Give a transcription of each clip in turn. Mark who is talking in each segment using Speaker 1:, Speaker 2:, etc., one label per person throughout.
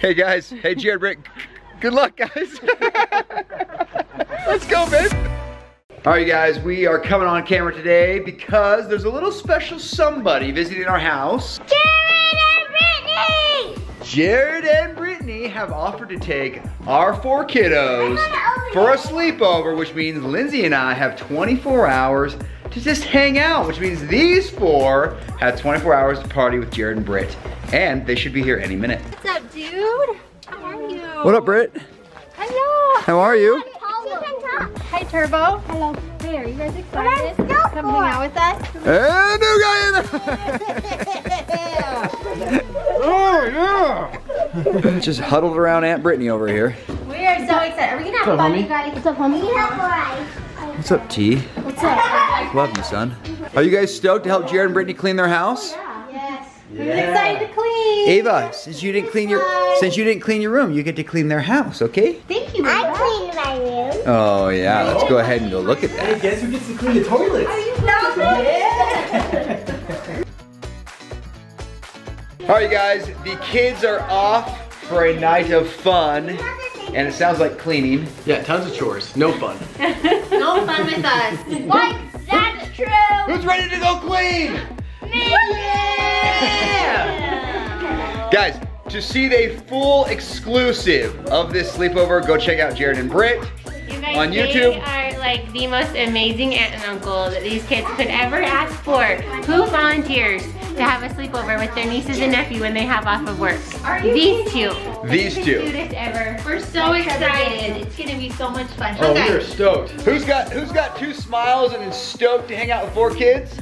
Speaker 1: Hey guys, hey Jared Britt. Good luck guys. Let's go, babe. All right, guys, we are coming on camera today because there's a little special somebody visiting our house.
Speaker 2: Jared and Brittany!
Speaker 1: Jared and Brittany have offered to take our four kiddos for a sleepover, which means Lindsay and I have 24 hours to just hang out, which means these four have 24 hours to party with Jared and Britt. And they should be here any minute.
Speaker 2: What's up, dude? How are you?
Speaker 1: What up, Britt?
Speaker 2: Hello.
Speaker 1: How are you?
Speaker 2: Hi, Turbo. Hello. Hey, are you guys excited? to Come hang out with us.
Speaker 1: Hey, new guy in there. oh, yeah. Just huddled around Aunt Brittany over here.
Speaker 2: We are so excited. Are we gonna have fun, you guys? What's up, homie?
Speaker 1: What's up, T?
Speaker 2: What's up?
Speaker 1: Love you, son. Are you guys stoked to help Jared and Brittany clean their house?
Speaker 2: Oh, yes. We're excited to clean.
Speaker 1: Ava, since you didn't clean your since you didn't clean your room, you get to clean their house, okay?
Speaker 2: Thank you, I cleaned my room.
Speaker 1: Oh yeah, let's go ahead and go look at that.
Speaker 3: Guess who gets to clean the toilets?
Speaker 1: All right, you not All right, guys, the kids are off for a night of fun, and it sounds like cleaning.
Speaker 3: Yeah, tons of chores. No fun.
Speaker 2: No fun with us. What? That's true.
Speaker 1: Who's ready to go clean?
Speaker 2: Me.
Speaker 1: Guys, to see the full exclusive of this sleepover, go check out Jared and Britt.
Speaker 4: You guys,
Speaker 1: On YouTube.
Speaker 4: they are like the most amazing aunt and uncle that these kids could ever ask for. Who volunteers to have a sleepover with their nieces and nephew when they have off of work? These two.
Speaker 1: These
Speaker 4: The
Speaker 1: two.
Speaker 4: cutest ever.
Speaker 2: We're so excited. It's gonna be so much fun.
Speaker 3: Oh, we are stoked.
Speaker 1: Who's got who's got two smiles and is stoked to hang out with four kids?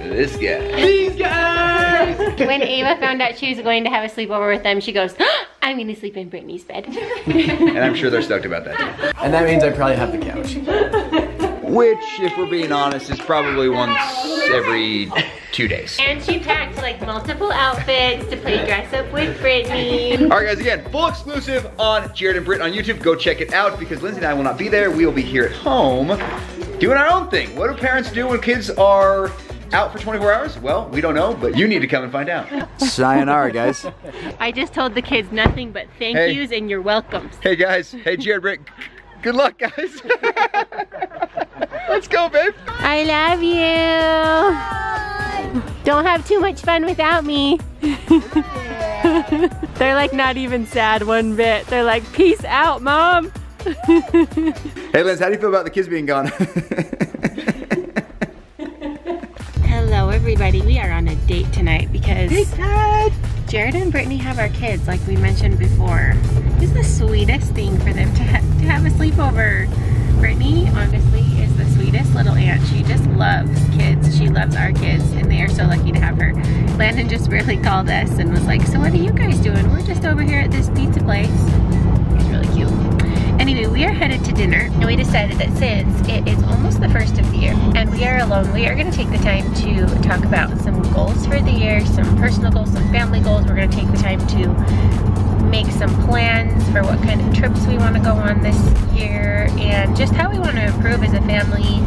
Speaker 1: This guy.
Speaker 3: These guys!
Speaker 4: When Ava found out she was going to have a sleepover with them, she goes, ah, I'm gonna sleep in Brittany's bed.
Speaker 1: And I'm sure they're stoked about that too.
Speaker 3: And that means I probably have the couch.
Speaker 1: Which, if we're being honest, is probably once every two days.
Speaker 4: and she packed like multiple outfits to play dress up with Brittany.
Speaker 1: All right, guys, again, full exclusive on Jared and Britt on YouTube. Go check it out because Lindsay and I will not be there. We will be here at home doing our own thing. What do parents do when kids are out for 24 hours? Well, we don't know, but you need to come and find out. Sayonara, guys.
Speaker 4: I just told the kids nothing but thank
Speaker 1: Hey.
Speaker 4: yous and you're welcomes.
Speaker 1: Hey, guys. Hey, Jared, Britt. Good luck, guys. Let's go, babe.
Speaker 4: I love you. Don't have too much fun without me. They're like not even sad one bit. They're like, peace out, mom.
Speaker 1: Hey, Liz, how do you feel about the kids being gone?
Speaker 4: Hello, everybody. We are on a date tonight because Jared and Brittany have our kids, like we mentioned before. It's the sweetest thing for them to, ha to have a sleepover. Brittany, honestly, is the sweetest little aunt. She just loves kids. She loves our kids, and they are so lucky to have her. Landon just really called us and was like, So, what are you guys doing? We're just over here at this pizza place. Anyway, we are headed to dinner, and we decided that since it is almost the first of the year and we are alone, we are going to take the time to talk about some goals for the year, some personal goals, some family goals. We're going to take the time to make some plans for what kind of trips we want to go on this year and just how we want to improve as a family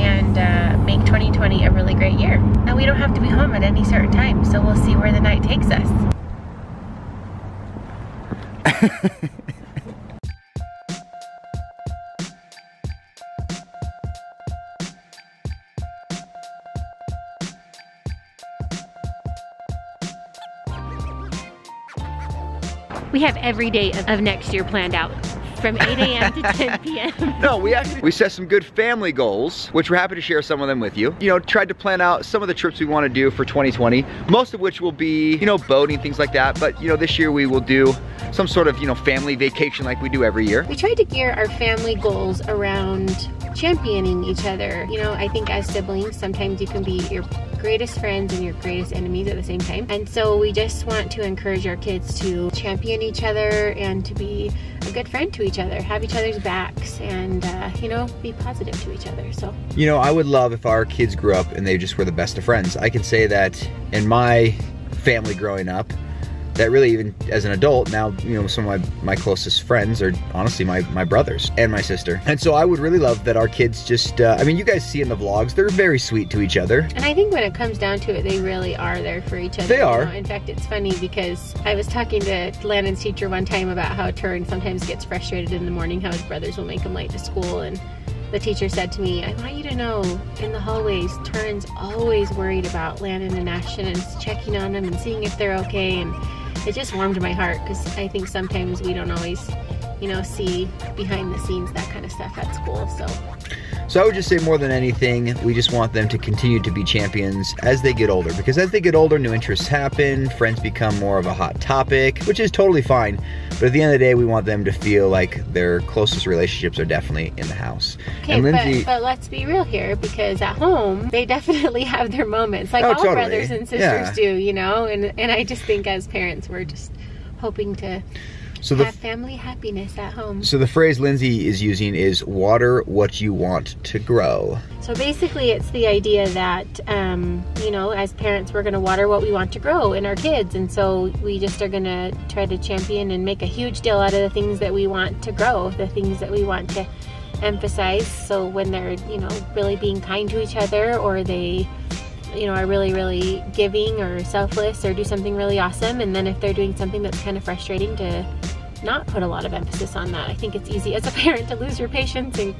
Speaker 4: and uh, make 2020 a really great year. And we don't have to be home at any certain time, so we'll see where the night takes us. We have every day of, of next year planned out from 8 a.m. to 10 p.m.
Speaker 1: No, we actually we set some good family goals, which we're happy to share some of them with you. You know, tried to plan out some of the trips we want to do for 2020, most of which will be, you know, boating, things like that. But, you know, this year we will do some sort of, you know, family vacation like we do every year.
Speaker 4: We try to gear our family goals around championing each other. You know, I think as siblings, sometimes you can be your greatest friends and your greatest enemies at the same time. And so we just want to encourage our kids to champion each other and to be a good friend to each other, have each other's backs, and, uh, you know, be positive to each other. So
Speaker 1: You know, I would love if our kids grew up and they just were the best of friends. I can say that in my family growing up, that really even as an adult now you know some of my, my closest friends are honestly my, my brothers and my sister and so i would really love that our kids just uh, i mean you guys see in the vlogs they're very sweet to each other
Speaker 4: And I think when it comes down to it, they really are there for each other.
Speaker 1: They
Speaker 4: you
Speaker 1: are.
Speaker 4: know? In fact, it's funny because I was talking to Landon's teacher one time about how Turin sometimes gets frustrated in the morning, how his brothers will make him late to school. And the teacher said to me, I want you to know in the hallways, Turin's always worried about Landon and Ashton and checking on them and seeing if they're okay. And it just warmed my heart because I think sometimes we don't always, you know, see behind the scenes that kind of stuff at school. So
Speaker 1: So I would just say more than anything, we just want them to continue to be champions as they get older. Because as they get older, new interests happen, friends become more of a hot topic, which is totally fine. But at the end of the day, we want them to feel like their closest relationships are definitely in the house.
Speaker 4: Okay,
Speaker 1: and Lindsay,
Speaker 4: but, but let's be real here because at home they definitely have their moments, like
Speaker 1: Oh,
Speaker 4: all
Speaker 1: totally.
Speaker 4: brothers and sisters
Speaker 1: Yeah.
Speaker 4: do, you know. And and I just think as parents we're just hoping to
Speaker 1: so the
Speaker 4: have family happiness at home.
Speaker 1: so the phrase Lindsay is using is water what you want to grow.
Speaker 4: So basically, it's the idea that um, you know, as parents, we're going to water what we want to grow in our kids, and so we just are going to try to champion and make a huge deal out of the things that we want to grow, the things that we want to emphasize. So when they're you know really being kind to each other, or they you know are really really giving or selfless or do something really awesome and then if they're doing something that's kind of frustrating to not put a lot of emphasis on that i think it's easy as a parent to lose your patience and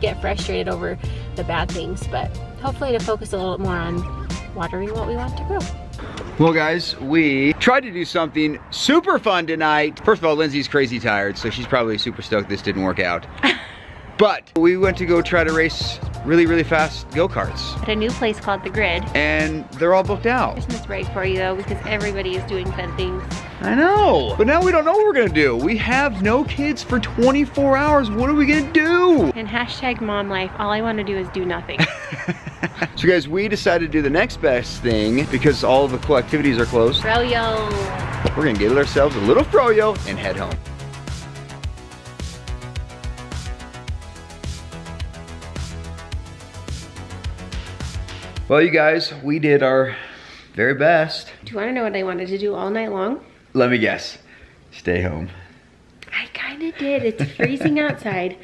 Speaker 4: get frustrated over the bad things but hopefully to focus a little more on watering what we want to grow
Speaker 1: Well, guys, we tried to do something super fun tonight. First of all, Lindsay's crazy tired, so she's probably super stoked this didn't work out. but we went to go try to race really, really fast go-karts,
Speaker 4: at a new place called the grid
Speaker 1: and they're all booked out.
Speaker 4: christmas break for you though because everybody is doing fun things
Speaker 1: I know, but now we don't know what we're gonna do. We have no kids for 24 hours. What are we gonna do?
Speaker 4: and hashtag mom life all i want to do is do nothing
Speaker 1: so guys, we decided to do the next best thing because all of the cool activities are closed.
Speaker 4: Froyo.
Speaker 1: We're gonna get ourselves a little froyo and head home. Well, you guys, we did our very best.
Speaker 4: do you want to know what i wanted to do all night long
Speaker 1: Let me guess. Stay home.
Speaker 4: I kind of did. It's freezing outside.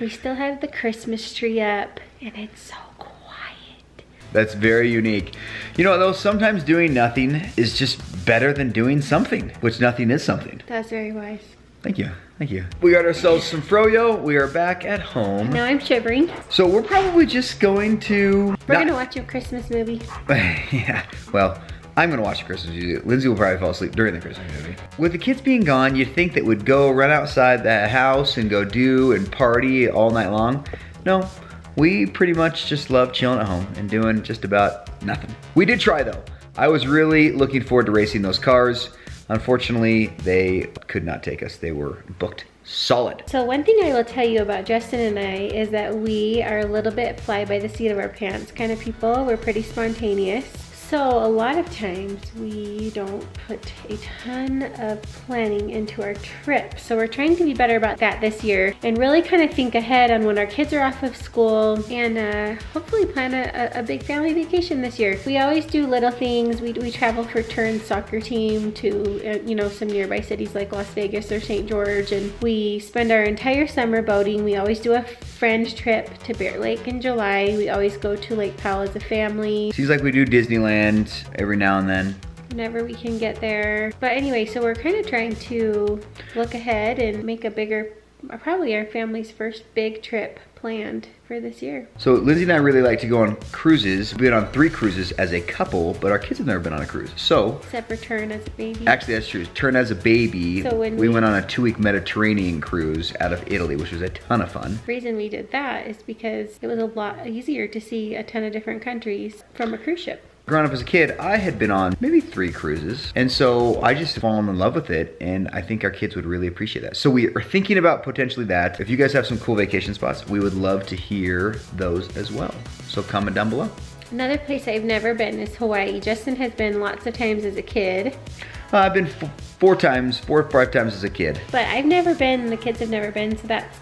Speaker 4: We still have the Christmas tree up, and it's so quiet.
Speaker 1: That's very unique. You know, though, sometimes doing nothing is just better than doing something, which nothing is something.
Speaker 4: That's very wise.
Speaker 1: Thank you. Thank you. We got ourselves some froyo. We are back at home.
Speaker 4: Now I'm shivering.
Speaker 1: So we're probably just going to.
Speaker 4: We're gonna watch a Christmas movie.
Speaker 1: yeah. Well, I'm gonna watch the Christmas movie. Lindsay will probably fall asleep during the Christmas movie. With the kids being gone, you'd think that we'd go run outside the house and go do and party all night long. No, we pretty much just love chilling at home and doing just about nothing. We did try though. I was really looking forward to racing those cars. Unfortunately, they could not take us. They were booked solid.
Speaker 4: So one thing I will tell you about Justin and I is that we are a little bit fly by the seat of our pants kind of people. We're pretty spontaneous. So a lot of times we don't put a ton of planning into our trip. So we're trying to be better about that this year and really kind of think ahead on when our kids are off of school and uh, hopefully plan a, a big family vacation this year. We always do little things. We, we travel for Turin's soccer team to, uh, you know, some nearby cities like Las Vegas or St. George and we spend our entire summer boating. We always do a friend trip to Bear Lake in July. We always go to Lake Powell as a family
Speaker 1: Seems like we do Disneyland every now and then.
Speaker 4: whenever we can get there. But anyway, so we're kind of trying to look ahead and make a bigger, probably our family's first big trip planned for this year.
Speaker 1: So Lindsay and I really like to go on cruises. We've been on three cruises as a couple, but our kids have never been on a cruise. So
Speaker 4: Except for Turin as a baby.
Speaker 1: actually that's true. Turin as a baby,
Speaker 4: So when
Speaker 1: we
Speaker 4: we-
Speaker 1: went on a two-week Mediterranean cruise out of Italy, which was a ton of fun.
Speaker 4: The reason we did that is because it was a lot easier to see a ton of different countries from a cruise ship.
Speaker 1: Growing up as a kid, I had been on maybe three cruises, and so I just fallen in love with it, and I think our kids would really appreciate that. So we are thinking about potentially that. If you guys have some cool vacation spots, we would love to hear those as well. So comment down below.
Speaker 4: Another place I've never been is Hawaii. Justin has been lots of times as a kid,
Speaker 1: Uh, I've been f- four times, four or five times as a kid.
Speaker 4: but I've never been, the kids have never been, so that's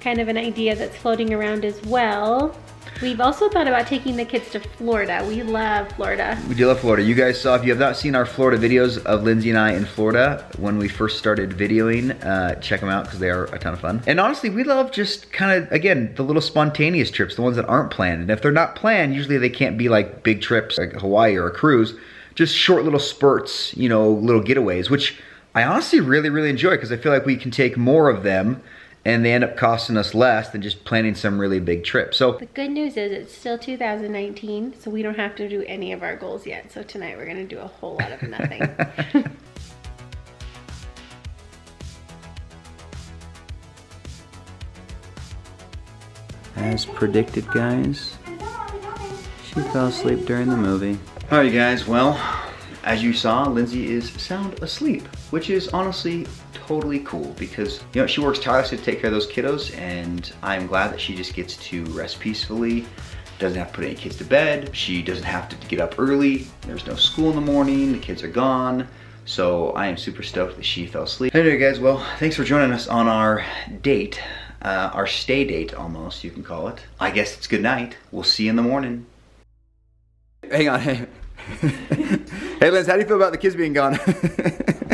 Speaker 4: kind of an idea that's floating around as well. We've also thought about taking the kids to Florida. We love Florida.
Speaker 1: We do love Florida. You guys saw, if you have not seen our Florida videos of Lindsay and I in Florida when we first started videoing, uh, check them out because they are a ton of fun. And honestly, we love just kind of, again, the little spontaneous trips, the ones that aren't planned. And if they're not planned, usually they can't be like big trips like Hawaii or a cruise, just short little spurts, you know, little getaways, which I honestly really, really enjoy because I feel like we can take more of them and they end up costing us less than just planning some really big trip. So
Speaker 4: The good news is it's still 2019, so we don't have to do any of our goals yet. So tonight we're gonna do a whole lot of nothing.
Speaker 1: As predicted, guys, she fell asleep during the movie. All right, guys, well, as you saw, Lindsay is sound asleep, which is honestly totally cool because, you know, she works tirelessly to take care of those kiddos, and I'm glad that she just gets to rest peacefully, doesn't have to put any kids to bed, she doesn't have to get up early, there's no school in the morning, the kids are gone, so I am super stoked that she fell asleep. Anyway, guys, well, thanks for joining us on our date, uh, our stay date almost, you can call it. I guess it's good night. We'll see you in the morning. Hang on, hey. hey, Liz, how do you feel about the kids being gone?